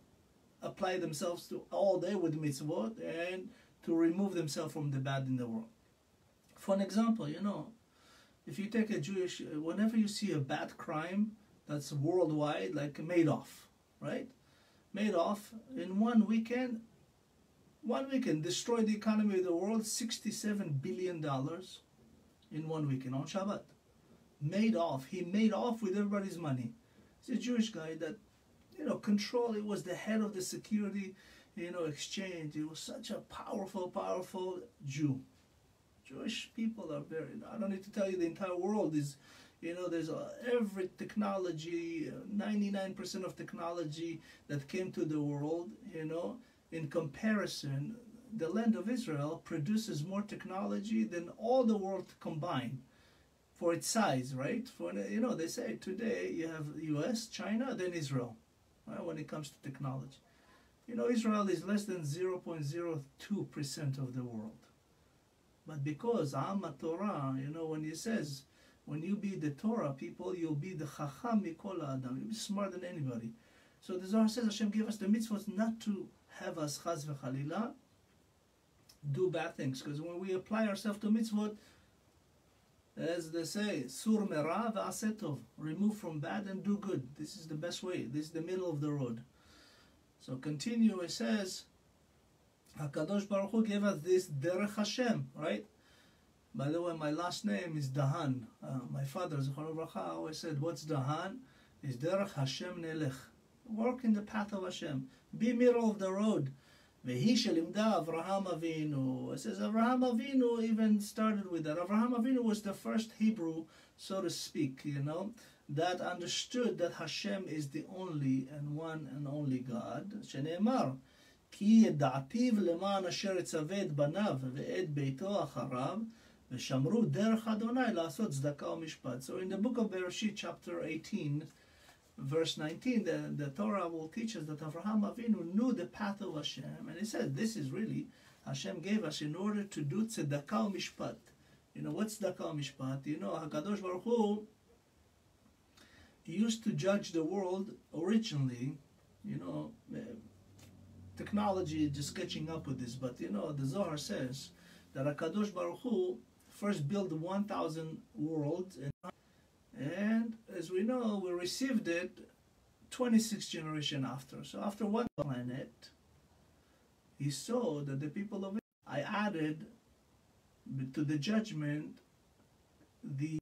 apply themselves to all day with mitzvot and to remove themselves from the bad in the world. For an example, you know, if you take a Jewish, whenever you see a bad crime that's worldwide, like Madoff, right? Madoff, in one weekend, one weekend destroyed the economy of the world, $67 billion in one weekend on Shabbat made off. He made off with everybody's money. He's a Jewish guy that, you know, control. He was the head of the security, you know, exchange. He was such a powerful, powerful Jew. Jewish people are very. I don't need to tell you the entire world is, you know, there's a, every technology, uh, 99% of technology that came to the world, you know, in comparison, the land of Israel produces more technology than all the world combined for its size, right? For you know, they say today you have U.S., China, then Israel, right? When it comes to technology, you know, Israel is less than 0.02 percent of the world. But because Amma Torah, you know, when he says, when you be the Torah people, you'll be the Chacham Mikol Adam. You'll be smarter than anybody. So the Zohar says Hashem gave us the mitzvahs not to have us chaz v'chalila do bad things. Because when we apply ourselves to mitzvot, as they say, sur mera v'asetov, remove from bad and do good. This is the best way. This is the middle of the road. So continue, it says, HaKadosh Baruch Hu gave us this Derech Hashem, right? By the way, my last name is Dahan. Uh, my father, Zechron Bracha, always said, what's Dahan? Is Derech Hashem Nelech. Work in the path of Hashem. Be middle of the road. והיא שלימדה אברהם אבינו. It says Avraham Avinu even started with that. Avraham Avinu was the first Hebrew, so to speak, you know, that understood that Hashem is the only and one and only God. שנאמר, כי ידעתיו למען אשר יצווה את בניו ואת ביתו אחריו, ושמרו דרך אדוני לעשות צדקה ומשפט. So in the book of Bereshit, chapter 18, verse 19, the, the Torah will teach us that Avraham Avinu knew the path of Hashem, and he said, this is really, Hashem gave us in order to do tzedakah mishpat. You know, what's tzedakah mishpat? You know, HaKadosh Baruch Hu used to judge the world originally, you know, eh, technology just catching up with this, but you know, the Zohar says that HaKadosh Baruch Hu first built 1,000 worlds and and as we know, we received it 26 generation after. So after one planet, he saw that the people of I added to the judgment the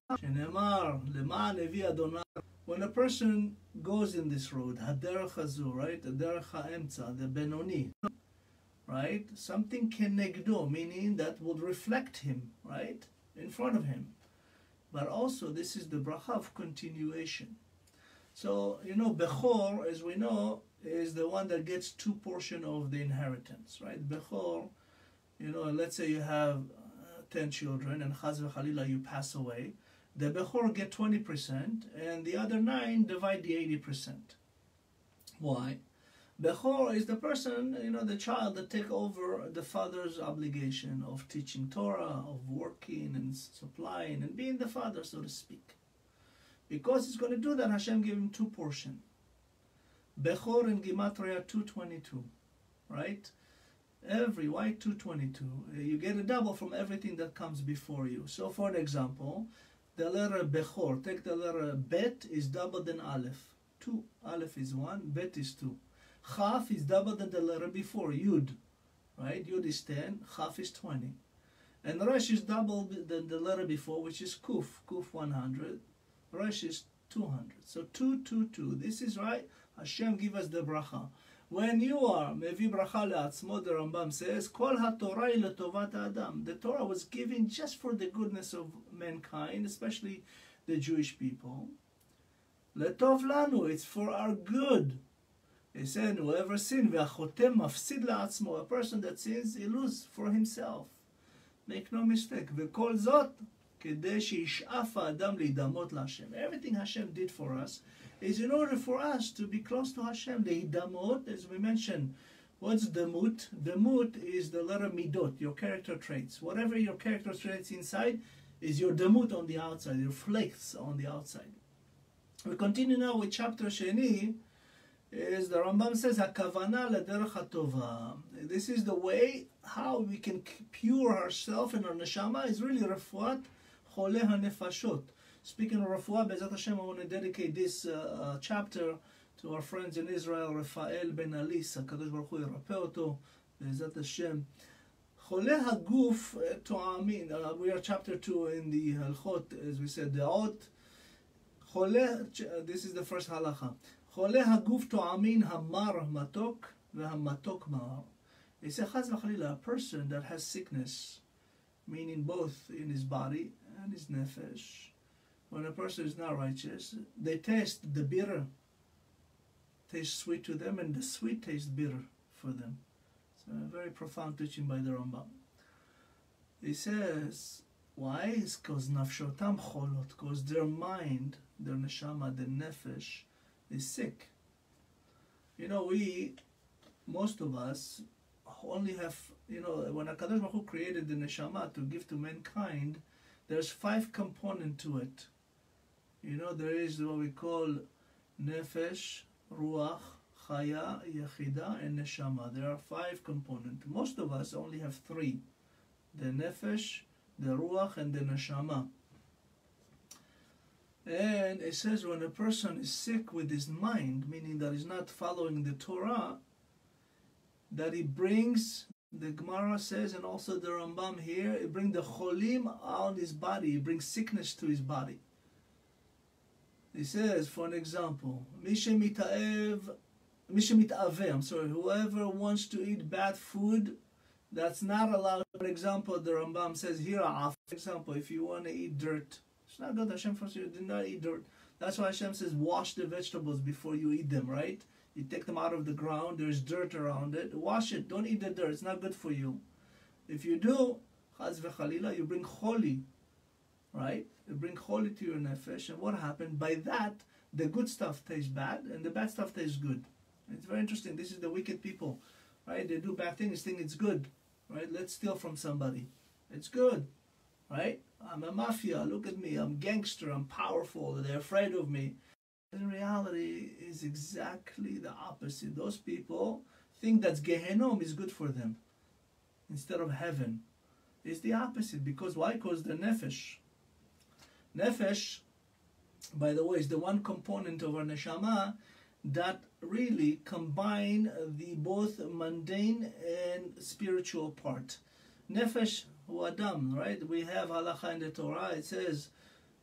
when a person goes in this road, right? The Benoni, right? Something kenegdo, meaning that would reflect him, right? In front of him but also this is the bracha of continuation. So, you know, Bechor, as we know, is the one that gets two portion of the inheritance, right? Bechor, you know, let's say you have uh, 10 children and Chaz v'chalila, you pass away. The Bechor get 20% and the other nine divide the 80%. Why? Bechor is the person, you know, the child that take over the father's obligation of teaching Torah, of working and supplying and being the father, so to speak. Because he's going to do that, Hashem gave him two portion. Bechor in Gematria 222, right? Every, why 222? You get a double from everything that comes before you. So for an example, the letter Bechor, take the letter Bet is double than Aleph. Two, Aleph is one, Bet is two. Chaf is double than the letter before, Yud. Right? Yud is 10, Chaf is 20. And Resh is double than the letter before, which is Kuf, Kuf 100. Resh is 200. So 222. This is right. Hashem give us the bracha. When you are mevi bracha le'atzmo, the Rambam says, Kol haTorah letovat Adam. The Torah was given just for the goodness of mankind, especially the Jewish people. Letov lanu, it's for our good. He said, whoever sins, והחותם מפסיד לעצמו. A person that sins, he lose for himself. Make no mistake. וכל זאת, כדי שישאף האדם להידמות להשם. Everything Hashem did for us is in order for us to be close to Hashem. להידמות, as we mentioned, What's demut? Demut is the letter midot, your character traits. Whatever your character traits inside is your demut on the outside, your flakes on the outside. We continue now with chapter Sheni, is the Rambam says Hakavana ledercha tova. This is the way how we can pure ourselves and our neshama is really refuat chole hanefashot. Speaking of refuah, Bezat Hashem, I want to dedicate this uh, uh, chapter to our friends in Israel, Rafael ben Alis, Hakadosh Baruch Hu yirapeh Bezat Hashem. Chole haguf uh, to'amin. Uh, we are chapter two in the halchot, as we said, the out. Chole. This is the first halacha. חולה הגוף טועמין המר מתוק והמתוק מר. He said, חס וחלילה, a person that has sickness, meaning both in his body and his nefesh, when a person is not righteous, they taste the bitter, taste sweet to them, and the sweet taste bitter for them. It's a very profound teaching by the Rambam. He says, why? It's because nafshotam cholot, because their mind, their neshama, their nefesh, is sick. You know, we, most of us, only have, you know, when HaKadosh Baruch Hu created the neshama to give to mankind, there's five component to it. You know, there is what we call nefesh, ruach, chaya, yechida, and neshama. There are five components. Most of us only have three. The nefesh, the ruach, and the neshama. And it says when a person is sick with his mind, meaning that he's not following the Torah, that he brings, the Gemara says, and also the Rambam here, he brings the cholim on his body, he brings sickness to his body. He says, for an example, Mishemita'ev, Mishemita'aveh, I'm sorry, whoever wants to eat bad food, that's not allowed. For example, the Rambam says here, for example, if you want to eat dirt, it's not good. Hashem forces you do not eat dirt. That's why Hashem says wash the vegetables before you eat them, right? You take them out of the ground, there's dirt around it. Wash it. Don't eat the dirt. It's not good for you. If you do, chaz v'chalila, you bring choli, right? You bring choli to your nefesh. And what happened? By that, the good stuff tastes bad and the bad stuff tastes good. It's very interesting. This is the wicked people, right? They do bad things, think it's good, right? Let's steal from somebody. It's good, right? I'm a mafia. Look at me. I'm gangster. I'm powerful. They're afraid of me. In reality, is exactly the opposite. Those people think that Gehenom is good for them instead of heaven. It's the opposite. Because why? Because the nefesh. Nefesh, by the way, is the one component of our neshama that really combine the both mundane and spiritual part. Nefesh right? We have halacha in the Torah. It says,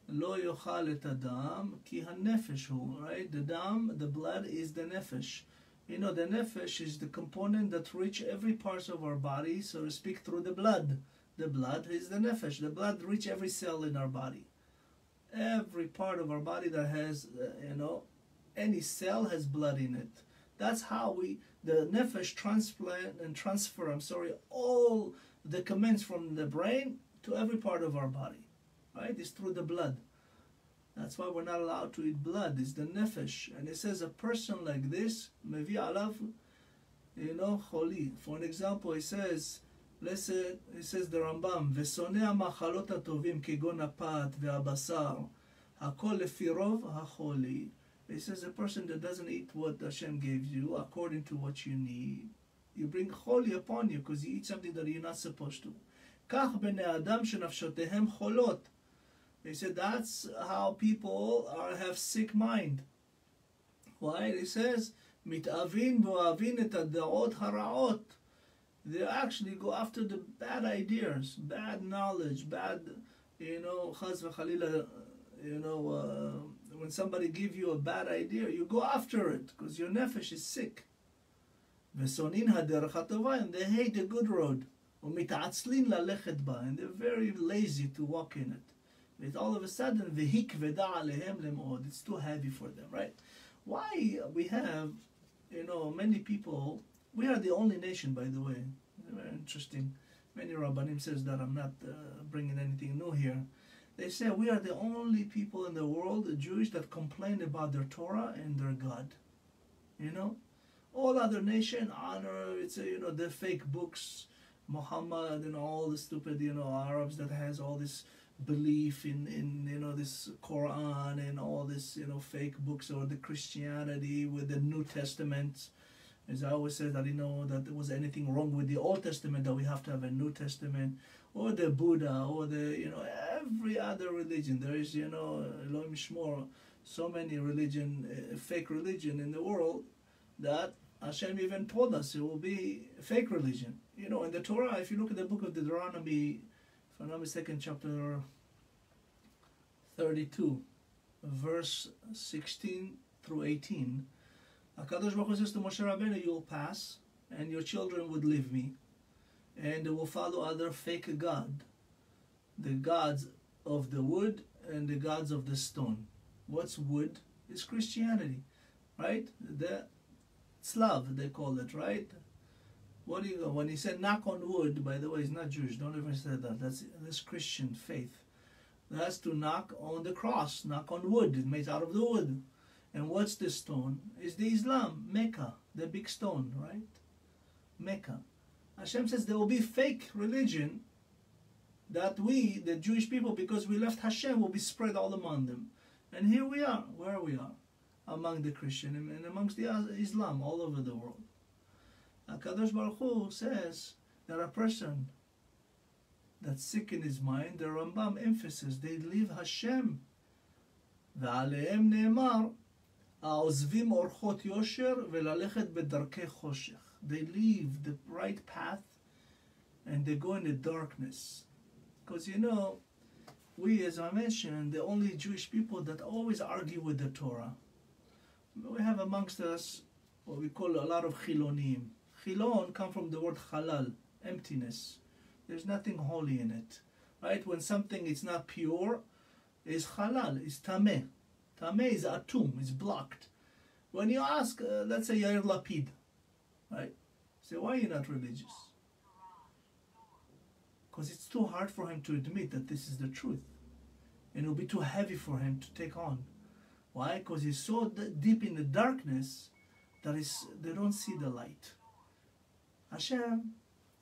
"Lo yochal et adam ki hanefesh hu." Right? The dam, the blood, is the nefesh. You know, the nefesh is the component that reach every part of our body, so to speak, through the blood. The blood is the nefesh. The blood reach every cell in our body. Every part of our body that has, uh, you know, any cell has blood in it. That's how we, the nefesh transplant and transfer, I'm sorry, all the commands from the brain to every part of our body. Right? It's through the blood. That's why we're not allowed to eat blood. It's the nefesh. And it says a person like this, mevi alav, you know, choli. For an example, it says, listen, it says the Rambam, ושונא המאכלות הטובים כגון הפת והבשר, הכל לפי רוב החולי. It says a person that doesn't eat what Hashem gives you according to what you need, you bring holy upon you because you eat something that you're not supposed to. כך בני אדם שנפשותיהם חולות. They said that's how people are, have sick mind. Why? It says, מתאווין ואוהבין את הדעות הרעות. They actually go after the bad ideas, bad knowledge, bad, you know, chaz v'chalila, you know, uh, when somebody give you a bad idea, you go after it because your nefesh is sick. Vesonin haderech and they hate the good road. Umitaatzlin lalechet ba, and they're very lazy to walk in it. But all of a sudden, vehikveda alehem lemod, it's too heavy for them, right? Why we have, you know, many people, we are the only nation, by the way. Very interesting. Many Rabbanim says that I'm not uh, bringing anything new here. They say we are the only people in the world, the Jewish, that complain about their Torah and their God. You know, all other nation honor it's a, you know the fake books, Muhammad and all the stupid you know Arabs that has all this belief in in you know this Quran and all this you know fake books or the Christianity with the New Testament. As I always said, I didn't know that there was anything wrong with the Old Testament that we have to have a New Testament or the Buddha or the you know every other religion. There is you know Elohim so many religion, uh, fake religion in the world that Hashem even told us it will be fake religion. You know, in the Torah, if you look at the book of Deuteronomy, if I'm not mistaken, chapter 32, verse 16 through 18, HaKadosh Baruch Hu says to Moshe Rabbeinu, you will pass and your children would leave me and they will follow other fake god, the gods of the wood and the gods of the stone. What's wood? It's Christianity, right? The Slav, they call it, right? What do you go? when he said knock on wood? By the way, he's not Jewish. Don't ever say that. That's that's Christian faith. That's to knock on the cross, knock on wood. It's made out of the wood. And what's the stone? Is the Islam, Mecca, the big stone, right? Mecca. Hashem says there will be fake religion that we, the Jewish people, because we left Hashem, will be spread all among them. And here we are, where we are, among the Christian and amongst the Islam all over the world. HaKadosh Baruch Hu says that a person that's sick in his mind, the Rambam emphasis, they leave Hashem. ועליהם נאמר, העוזבים אורחות יושר וללכת בדרכי חושך. They leave the right path and they go in the darkness. Because you know, we, as I mentioned, the only Jewish people that always argue with the Torah. We have amongst us what we call a lot of chilonim. Chilon come from the word halal, emptiness. There's nothing holy in it. Right? When something is not pure, is halal, is tameh. Tameh is atum, is blocked. When you ask, uh, let's say Yair Lapid, right? Say, why are you not religious? Because it's too hard for him to admit that this is the truth. And it'll be too heavy for him to take on. Why? Because he's so deep in the darkness that is, they don't see the light. Hashem,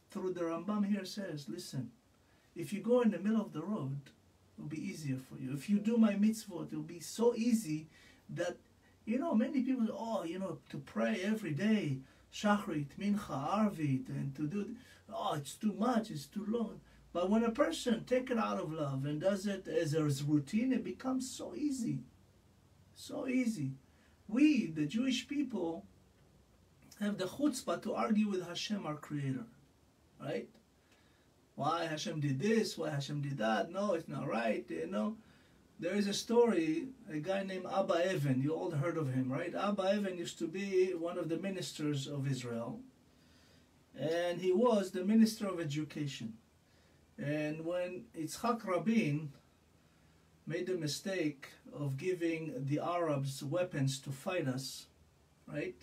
through the Rambam here says, listen, if you go in the middle of the road, it'll be easier for you. If you do my mitzvot, it'll be so easy that, you know, many people, oh, you know, to pray every day, Shachrit, Mincha, Arvit, and to do, oh, it's too much, it's too long. But when a person takes it out of love and does it as a routine, it becomes so easy. So easy. We, the Jewish people, have the chutzpah to argue with Hashem, our Creator, right? Why Hashem did this? Why Hashem did that? No, it's not right. You know, there is a story. A guy named Abba Eban. You all heard of him, right? Abba Eban used to be one of the ministers of Israel, and he was the minister of education. And when Yitzhak Rabin made the mistake of giving the Arabs weapons to fight us, right?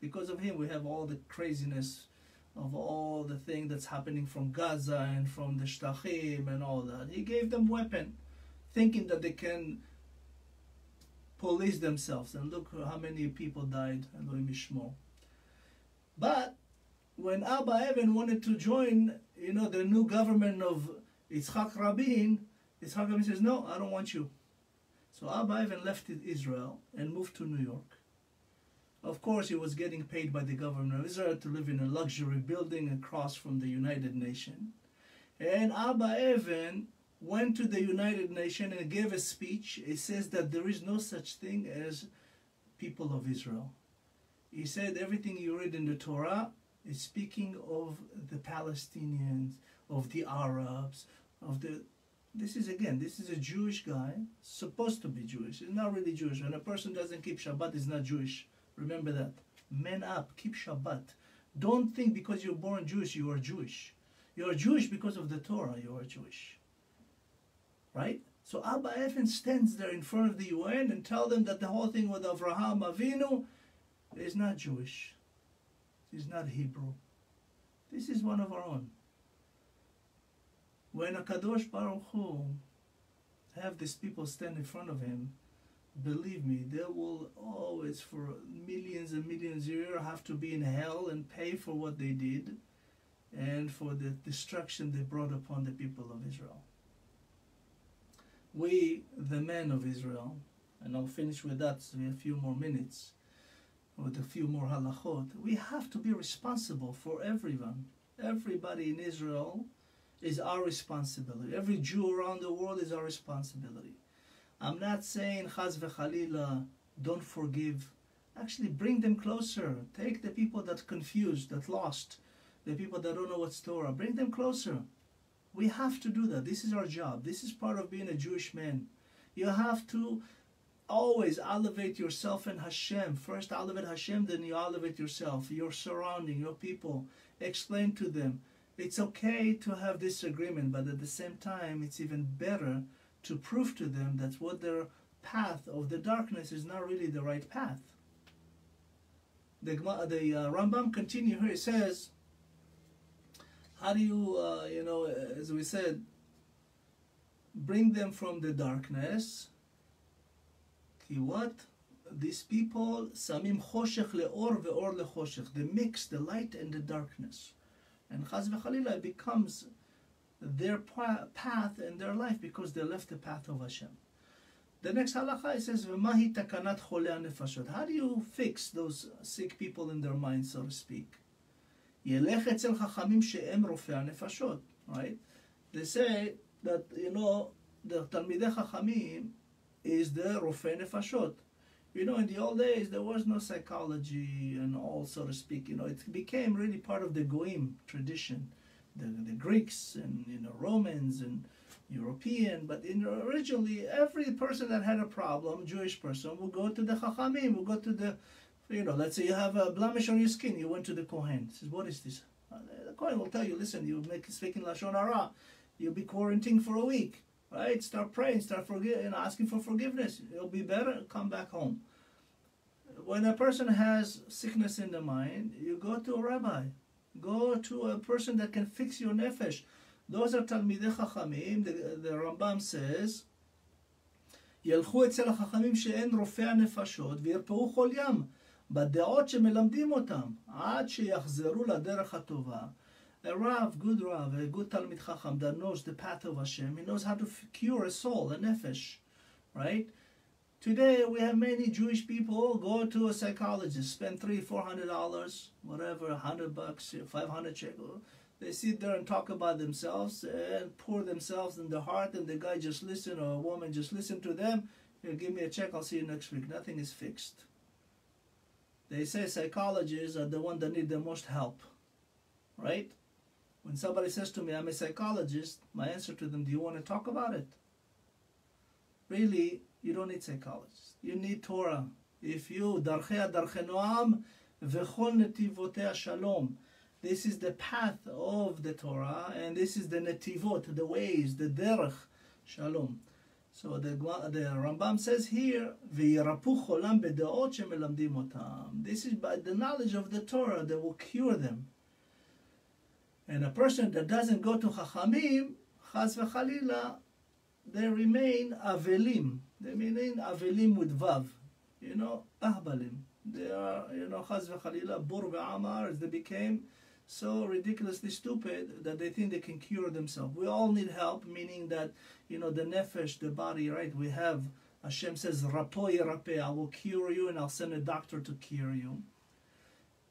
Because of him, we have all the craziness of all the thing that's happening from Gaza and from the Shtachim and all that. He gave them weapon, thinking that they can police themselves. And look how many people died. But when Abba Eban wanted to join, you know, the new government of Yitzhak Rabin, Rabin says, no, I don't want you. So Abba Eban left Israel and moved to New York. Of course, he was getting paid by the government of Israel to live in a luxury building across from the United Nations. And Abba Eban went to the United Nations and gave a speech. He says that there is no such thing as people of Israel. He said everything you read in the Torah is speaking of the Palestinians, of the Arabs, of the this is again, this is a Jewish guy, supposed to be Jewish. He's not really Jewish. When a person doesn't keep Shabbat, he's not Jewish. Remember that. Man up, keep Shabbat. Don't think because you're born Jewish, you are Jewish. You are Jewish because of the Torah, you are Jewish. Right? So Abba Eban stands there in front of the UN and tell them that the whole thing with Avraham Avinu is not Jewish. He's not Hebrew. This is one of our own. When a Kadosh Baruch Hu have these people stand in front of him believe me, they will always, for millions and millions of years, have to be in hell and pay for what they did and for the destruction they brought upon the people of Israel. We, the men of Israel, and I'll finish with that in a few more minutes, with a few more halachot, we have to be responsible for everyone. Everybody in Israel is our responsibility. Every Jew around the world is our responsibility. I'm not saying chaz v'chalila, don't forgive. Actually, bring them closer. Take the people that confused, that lost, the people that don't know what's Torah. Bring them closer. We have to do that. This is our job. This is part of being a Jewish man. You have to always elevate yourself and Hashem. First elevate Hashem, then you elevate yourself, your surrounding, your people. Explain to them. It's okay to have disagreement, but at the same time, it's even better to prove to them that what their path of the darkness is not really the right path. The, the uh, Rambam continue here. It says, how do you, uh, you know, as we said, bring them from the darkness? what? These people, samim choshech leor ve'or lechoshech. They mix the light and the darkness. And Chaz v'chalila becomes their path in their life because they left the path of Hashem. The next halacha it says, "V'mahi takanat nefashot." How do you fix those sick people in their mind, so to speak? Yelech etzel chachamim she'em rofei nefashot. Right? They say that you know the Talmidei Chachamim is the rofei nefashot. You know, in the old days, there was no psychology and all, so to speak. You know, it became really part of the Goim tradition, the, the Greeks and, you know, Romans and European. But in, originally, every person that had a problem, Jewish person, would go to the Chachamim, would go to the you know, let's say you have a blemish on your skin, you went to the Kohen. Says, what is this? Uh, the Kohen will tell you, listen, you make speaking Lashon Hara, you'll be quarantined for a week, right? Start praying, start forgive, and asking for forgiveness. It'll be better, come back home. When a person has sickness in the mind, you go to a rabbi. Go to a person that can fix your nefesh. Those are Talmidei Chachamim. The, the Rambam says, ילכו אצל החכמים שאין רופא הנפשות וירפאו כל ים. בדעות שמלמדים אותם, עד שיחזרו לדרך הטובה. A Rav, good Rav, a good Talmid Chacham that knows the path of Hashem, he knows how to cure a soul, a nefesh, right? Today we have many Jewish people go to a psychologist, spend three, four hundred dollars, whatever, a hundred bucks, five hundred shekel. They sit there and talk about themselves and pour themselves in the heart, and the guy just listen or a woman just listen to them. Here, give me a check. I'll see you next week. Nothing is fixed. They say psychologists are the one that need the most help, right? When somebody says to me, I'm a psychologist, my answer to them, do you want to talk about it? Really, you don't need psychologists. You need Torah. If you, darchea darche noam, v'chol netivotei shalom. This is the path of the Torah, and this is the netivot, the ways, the derech, shalom. So the, the Rambam says here, "V'yirapu cholam bedaot. This is by the knowledge of the Torah that will cure them. And a person that doesn't go to Chachamim, chas v'chalila, they remain avelim. They remain avelim with vav. You know, ahbalim. They are, you know, chas v'chalila, bur v'amar, they became so ridiculously stupid that they think they can cure themselves. We all need help, meaning that, you know, the nefesh, the body, right? We have, Hashem says, rapo I will cure you and I'll send a doctor to cure you.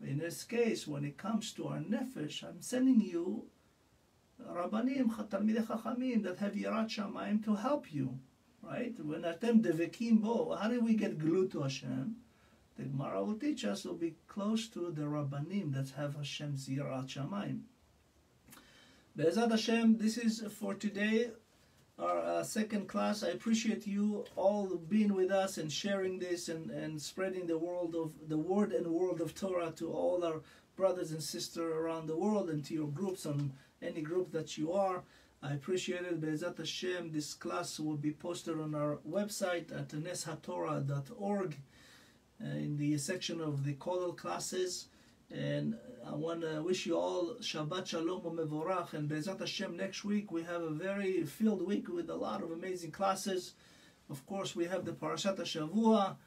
In this case, when it comes to our nefesh, I'm sending you rabbanim, talmidei chachamim that have yirat shamayim to help you, right? When atem devekim bo, how do we get glued to Hashem? the Gemara will teach us to be close to the Rabbanim that have Hashem's Yirat Shamayim. Be'ezat Hashem, this is for today, our uh, second class. I appreciate you all being with us and sharing this and, and spreading the world of the word and world of Torah to all our brothers and sisters around the world and to your groups on any group that you are. I appreciate it. Be'ezat Hashem, this class will be posted on our website at neshatorah.org. Uh, in the section of the Kollel classes. And I want to wish you all Shabbat Shalom Mevorach. And Bezat Hashem, next week we have a very filled week with a lot of amazing classes. Of course, we have the Parashat Shavua,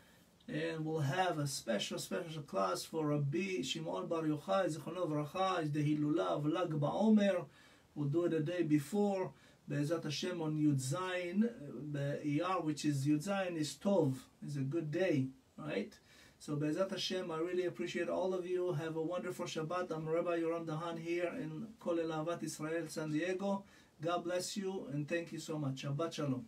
and we'll have a special, special class for Rabbi Shimon Bar Yochai, Zichrono Vracha, is the Hilula of Lag BaOmer. We'll do it a day before. Bezat Hashem on Yud Zayin, the ER, which is Yud Zayin, is Tov, is a good day right? So Bezat Hashem, I really appreciate all of you. Have a wonderful Shabbat. I'm Rabbi Yoram Dahan here in Kollel Ahavat Israel, San Diego. God bless you and thank you so much. Shabbat Shalom.